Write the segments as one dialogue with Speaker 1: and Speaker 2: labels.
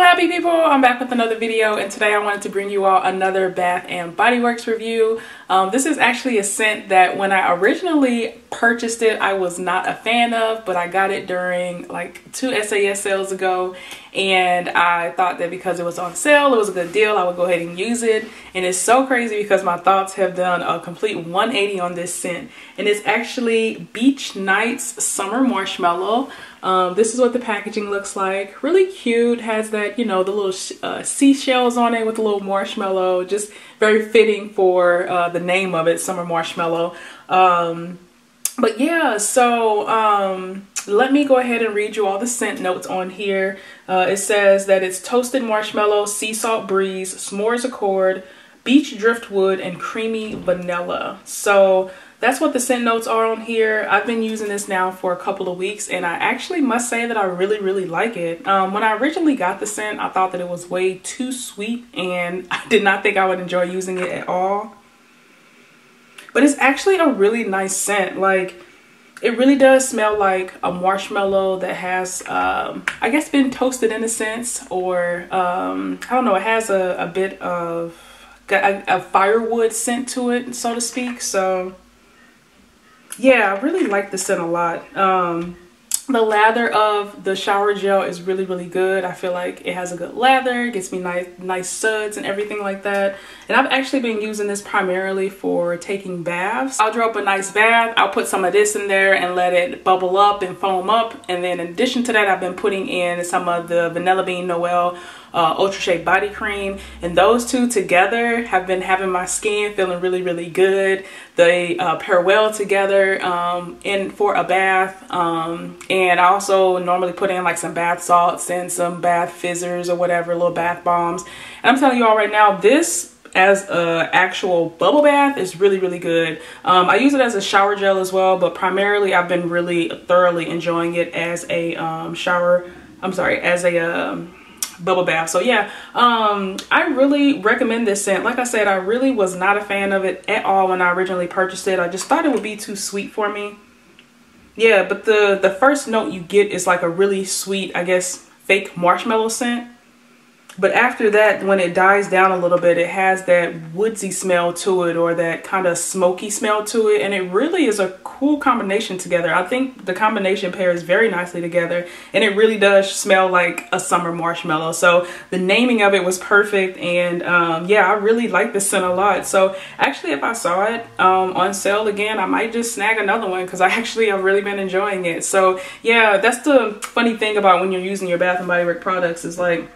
Speaker 1: happy people. I'm back with another video and today i wanted to bring you all another bath and body works review. Um, this is actually a scent that when i originally purchased it i was not a fan of but i got it during like two sas sales ago and i thought that because it was on sale it was a good deal i would go ahead and use it and it's so crazy because my thoughts have done a complete 180 on this scent and it's actually beach nights summer marshmallow um, this is what the packaging looks like. Really cute. Has that, you know, the little uh, seashells on it with a little marshmallow. Just very fitting for uh, the name of it, Summer Marshmallow. Um, but yeah, so um, let me go ahead and read you all the scent notes on here. Uh, it says that it's toasted marshmallow, sea salt breeze, s'mores accord, beach driftwood, and creamy vanilla. So that's what the scent notes are on here. I've been using this now for a couple of weeks and I actually must say that I really, really like it. Um, when I originally got the scent, I thought that it was way too sweet and I did not think I would enjoy using it at all. But it's actually a really nice scent. Like, it really does smell like a marshmallow that has, um, I guess, been toasted in a sense. Or, um, I don't know, it has a, a bit of a, a firewood scent to it, so to speak. So yeah, I really like the scent a lot. Um, the lather of the shower gel is really, really good. I feel like it has a good lather, gets me nice, nice suds and everything like that. And I've actually been using this primarily for taking baths. I'll draw up a nice bath, I'll put some of this in there and let it bubble up and foam up. And then in addition to that, I've been putting in some of the Vanilla Bean Noel uh, Ultra Shea Body Cream. And those two together have been having my skin feeling really, really good. They uh, pair well together um, in for a bath. Um, and I also normally put in like some bath salts and some bath fizzers or whatever, little bath bombs. And I'm telling you all right now, this as a actual bubble bath is really really good um, i use it as a shower gel as well but primarily i've been really thoroughly enjoying it as a um, shower i'm sorry as a um, bubble bath. So yeah um i really recommend this scent. Like i said i really was not a fan of it at all when i originally purchased it. I just thought it would be too sweet for me. Yeah but the the first note you get is like a really sweet i guess fake marshmallow scent but after that, when it dies down a little bit, it has that woodsy smell to it or that kind of smoky smell to it. And it really is a cool combination together. I think the combination pairs very nicely together. And it really does smell like a summer marshmallow. So the naming of it was perfect. And um, yeah, I really like this scent a lot. So actually, if I saw it um, on sale again, I might just snag another one because I actually have really been enjoying it. So yeah, that's the funny thing about when you're using your Bath & Body Works products is like,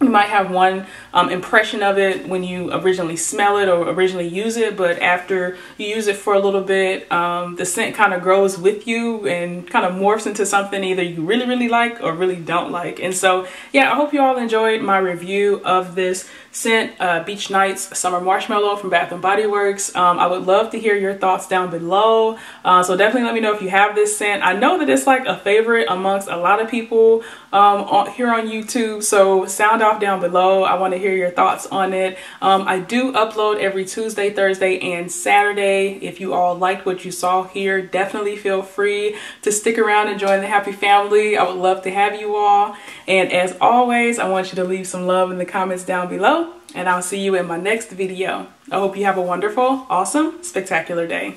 Speaker 1: you might have one um, impression of it when you originally smell it or originally use it but after you use it for a little bit um, the scent kind of grows with you and kind of morphs into something either you really really like or really don't like. And so yeah I hope you all enjoyed my review of this scent uh, Beach Nights Summer Marshmallow from Bath & Body Works. Um, I would love to hear your thoughts down below. Uh, so definitely let me know if you have this scent. I know that it's like a favorite amongst a lot of people um, on, here on YouTube. So sound off down below. I want to hear your thoughts on it. Um, I do upload every Tuesday, Thursday, and Saturday. If you all liked what you saw here, definitely feel free to stick around and join the happy family. I would love to have you all. And as always, I want you to leave some love in the comments down below. And I'll see you in my next video. I hope you have a wonderful, awesome, spectacular day.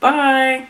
Speaker 1: Bye.